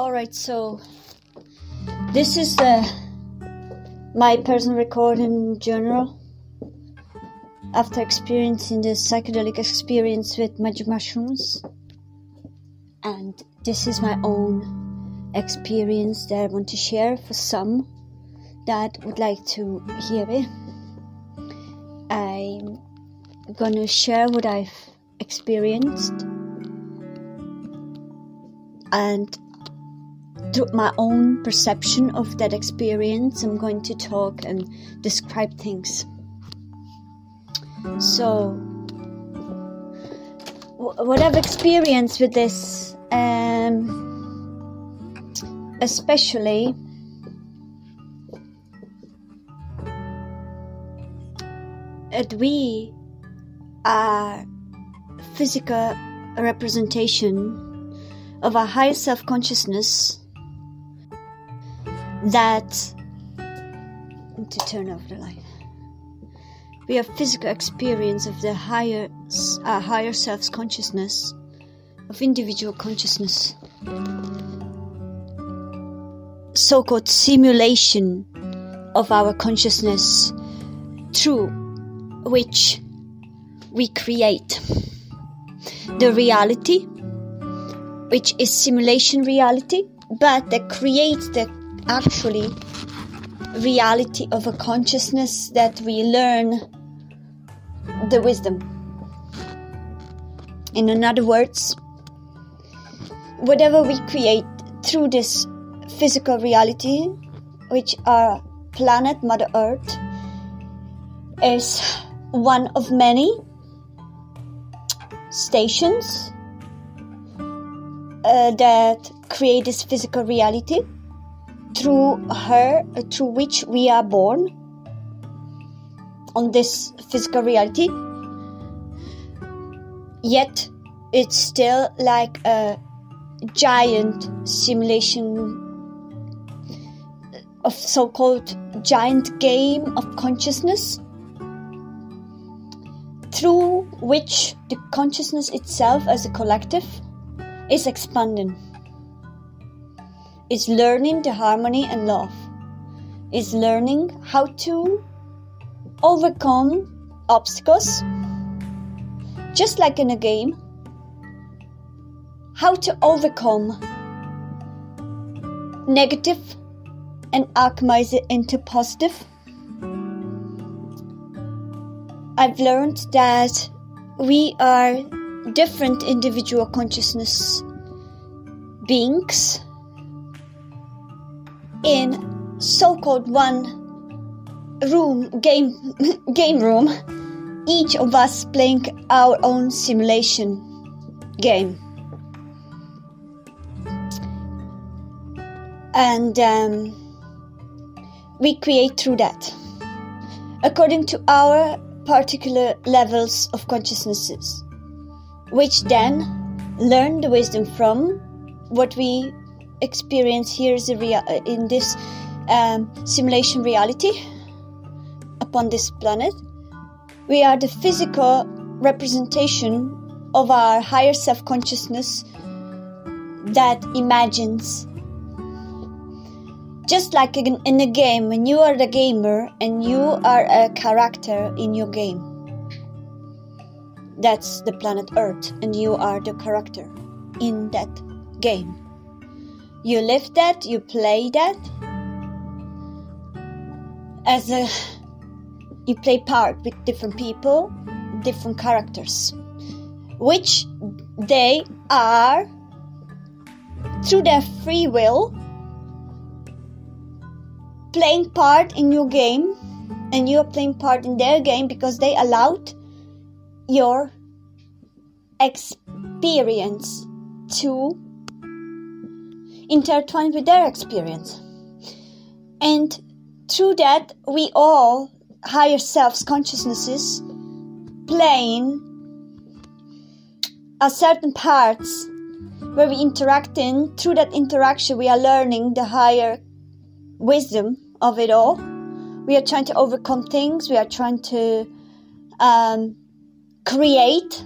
All right, so this is uh, my personal recording journal after experiencing the psychedelic experience with magic mushrooms, and this is my own experience that I want to share for some that would like to hear it. I'm gonna share what I've experienced. And through my own perception of that experience, I'm going to talk and describe things. So, what I've experienced with this, um, especially that we are physical representation of our higher self consciousness that to turn off the light. We have physical experience of the higher our higher self's consciousness of individual consciousness. So-called simulation of our consciousness through which we create the reality which is simulation reality but that creates the actually reality of a consciousness that we learn the wisdom. In other words, whatever we create through this physical reality, which our planet Mother Earth, is one of many stations uh, that create this physical reality through her, through which we are born on this physical reality. Yet it's still like a giant simulation of so called giant game of consciousness through which the consciousness itself as a collective is expanding is learning the harmony and love, is learning how to overcome obstacles, just like in a game, how to overcome negative and alchemize it into positive. I've learned that we are different individual consciousness beings in so-called one room game game room each of us playing our own simulation game. And um, we create through that according to our particular levels of consciousnesses which then learn the wisdom from what we experience here is rea- in this um, simulation reality upon this planet. We are the physical representation of our higher self consciousness that imagines. Just like in a game, when you are the gamer and you are a character in your game, that's the planet Earth, and you are the character in that game. You live that, you play that. As a you play part with different people, different characters, which they are through their free will playing part in your game and you're playing part in their game because they allowed your experience to intertwined with their experience. And through that, we all, higher selves consciousnesses, playing a certain parts where we interact in. Through that interaction, we are learning the higher wisdom of it all. We are trying to overcome things. We are trying to um, create.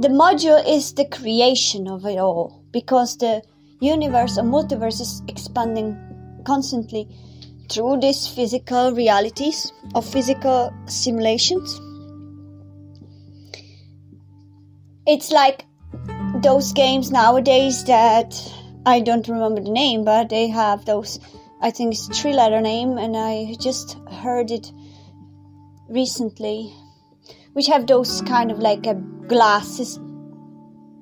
The module is the creation of it all because the universe or multiverse is expanding constantly through these physical realities or physical simulations. It's like those games nowadays that I don't remember the name, but they have those. I think it's three letter name, and I just heard it recently, which have those kind of like glasses,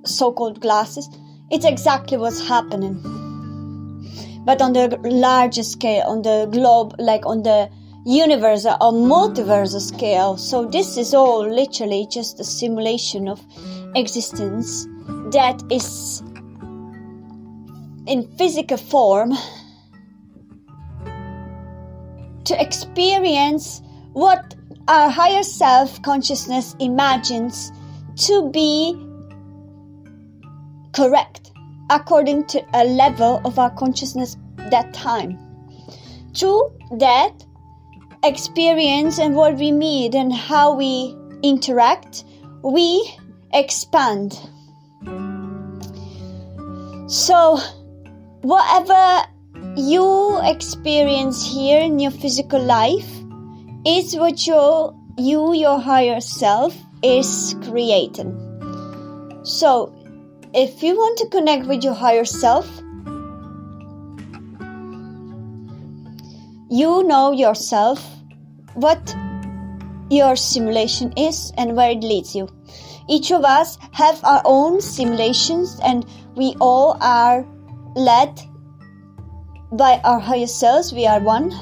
so called glasses. It's exactly what's happening. But on the larger scale, on the globe, like on the universe or multiverse scale. So this is all literally just a simulation of existence that is in physical form to experience what our higher self consciousness imagines to be correct according to a level of our consciousness that time. Through that experience and what we meet and how we interact, we expand. So, whatever you experience here in your physical life is what your you your higher self is creating. So, if you want to connect with your higher self, you know yourself what your simulation is and where it leads you. Each of us have our own simulations and we all are led by our higher selves. We are one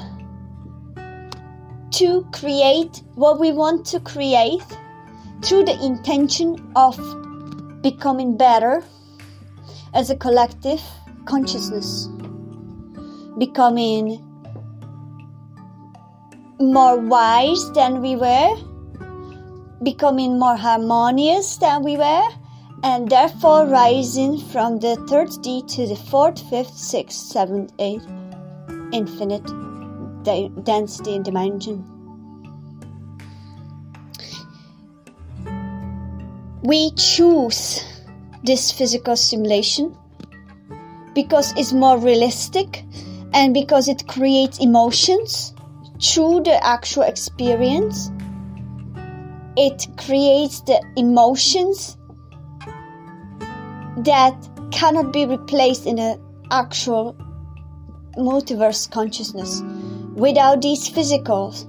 to create what we want to create through the intention of becoming better as a collective consciousness, becoming more wise than we were, becoming more harmonious than we were, and therefore rising from the third D to the fourth, fifth, sixth, seventh, eighth, infinite density and dimension. We choose this physical simulation because it's more realistic and because it creates emotions through the actual experience. It creates the emotions that cannot be replaced in an actual multiverse consciousness. Without these physicals,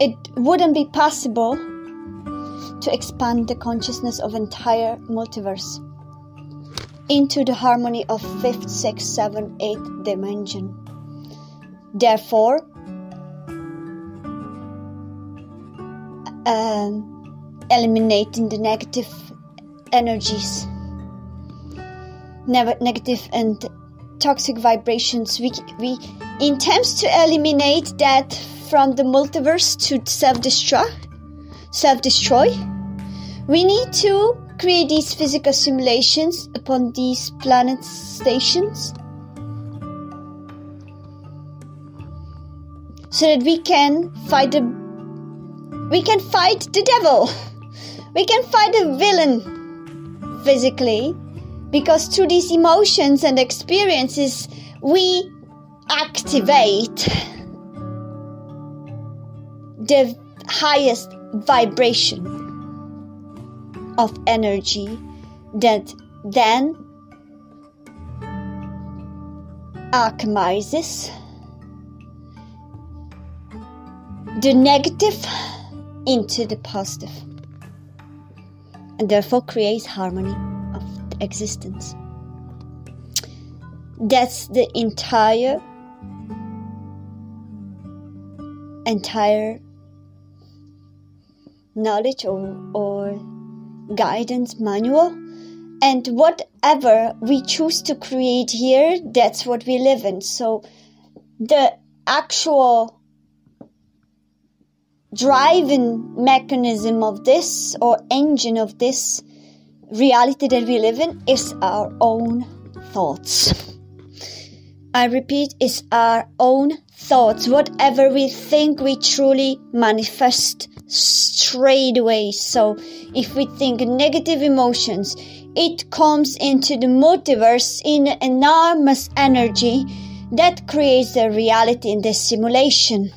it wouldn't be possible to expand the consciousness of entire multiverse into the harmony of fifth, sixth, seventh, eighth dimension. Therefore, um, eliminating the negative energies, ne- negative and toxic vibrations. We we intend to eliminate that from the multiverse to self-destruct, self-destroy. We need to create these physical simulations upon these planet stations so that we can fight the we can fight the devil. We can fight the villain physically because through these emotions and experiences we activate the highest vibration of energy that then alchemizes the negative into the positive and therefore creates harmony of existence. That's the entire entire knowledge or, or guidance manual. And whatever we choose to create here that's what we live in. So the actual driving mechanism of this or engine of this reality that we live in is our own thoughts. I repeat is our own thoughts. Whatever we think we truly manifest straight away. So if we think negative emotions, it comes into the multiverse in enormous energy that creates the reality in the simulation.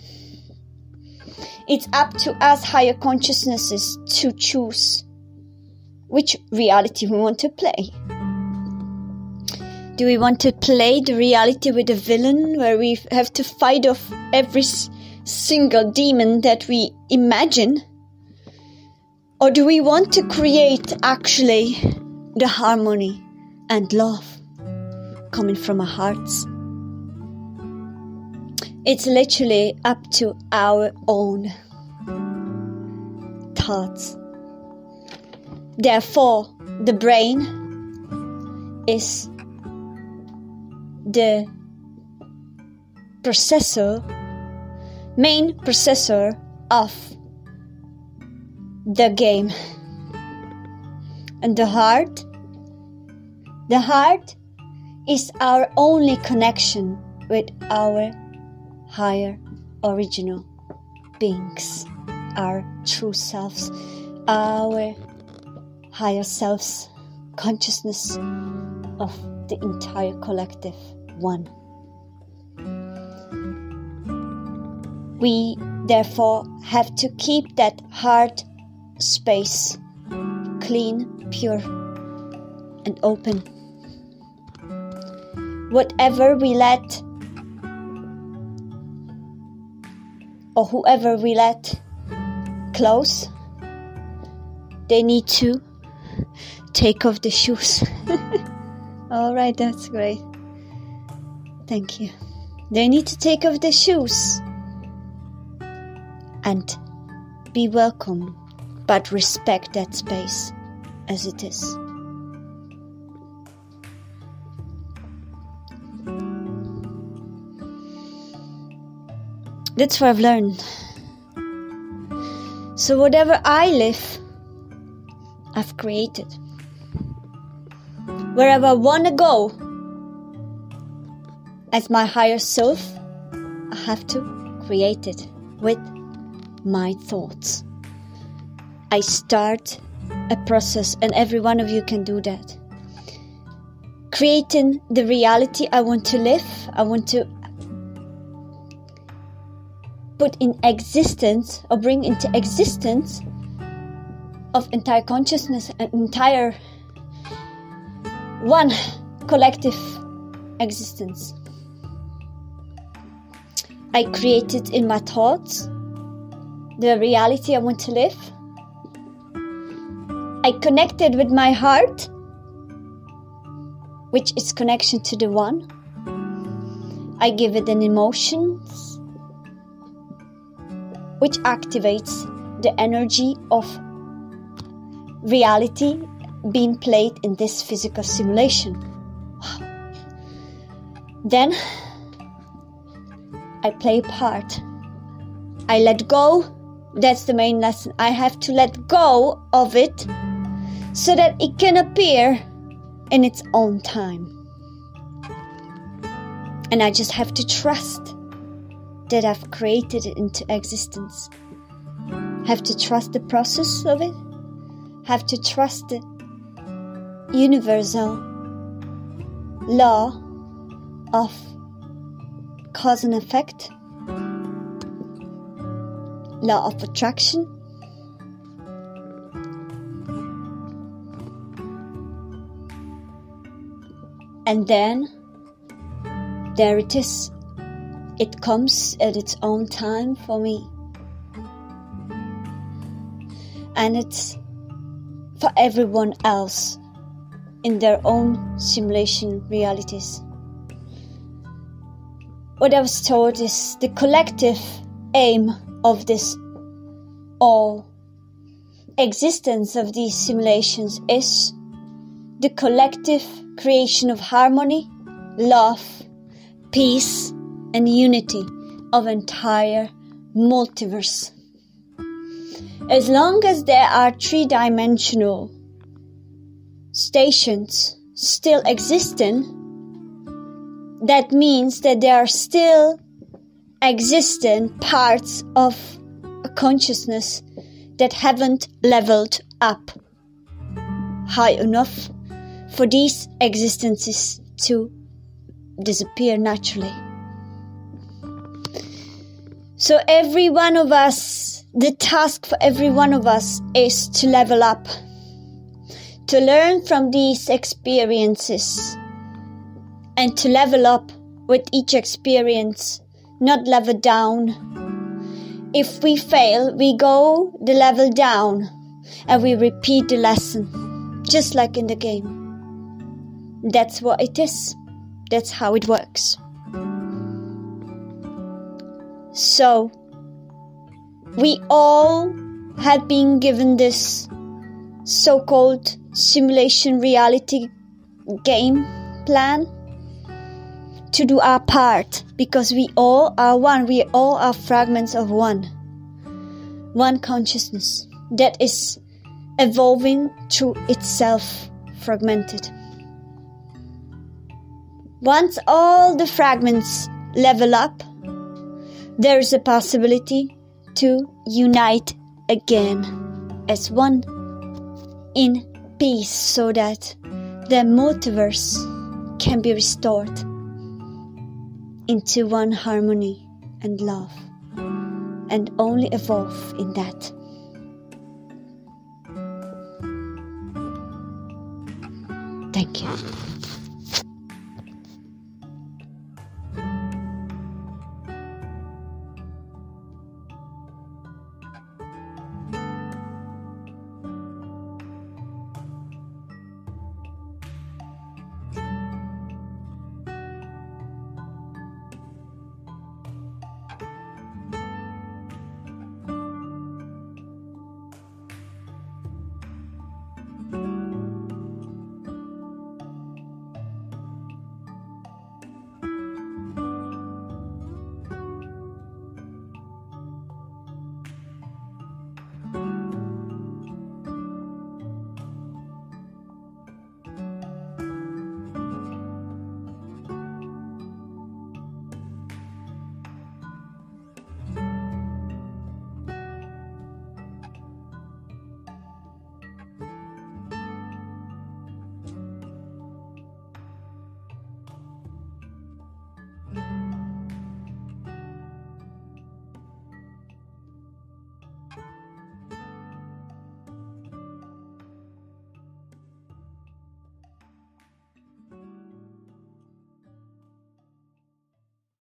It's up to us higher consciousnesses to choose which reality we want to play. Do we want to play the reality with a villain where we have to fight off every single demon that we imagine? Or do we want to create actually the harmony and love coming from our hearts? It's literally up to our own thoughts. Therefore, the brain is the processor, main processor of the game. And the heart, the heart is our only connection with our higher original beings, our true selves, our higher selves, consciousness of the entire collective one. We therefore have to keep that heart space clean, pure, and open. Whatever we let or whoever we let close, they need to take off the shoes. All right, that's great. Thank you. They need to take off the shoes and be welcome, but respect that space as it is. That's what I've learned. So, whatever I live, I've created. Wherever I want to go, as my higher self, I have to create it with my thoughts. I start a process, and every one of you can do that. Creating the reality I want to live, I want to put in existence or bring into existence of entire consciousness and entire one collective existence. I create it in my thoughts the reality I want to live. I connected with my heart, which is connection to the one. I give it an emotions which activates the energy of reality being played in this physical simulation. Then I play a part. I let go. That's the main lesson. I have to let go of it so that it can appear in its own time. And I just have to trust that I've created it into existence. Have to trust the process of it. Have to trust the universal law of cause and effect, law of attraction. And then there it is it comes at its own time for me. And it's for everyone else in their own simulation realities. What I was told is the collective aim of this all existence of these simulations is the collective creation of harmony, love, peace, and unity of entire multiverse. As long as there are three-dimensional stations still existing, that means that there are still existing parts of a consciousness that haven't leveled up high enough for these existences to disappear naturally. So, every one of us, the task for every one of us is to level up, to learn from these experiences, and to level up with each experience, not level down. If we fail, we go the level down and we repeat the lesson, just like in the game. That's what it is. That's how it works. So, we all had been given this so called simulation reality game plan to do our part because we all are one, we all are fragments of one. One consciousness that is evolving through itself fragmented. Once all the fragments level up, there is a possibility to unite again as one in peace so that the multiverse can be restored into one harmony and love and only evolve in that. Thank you.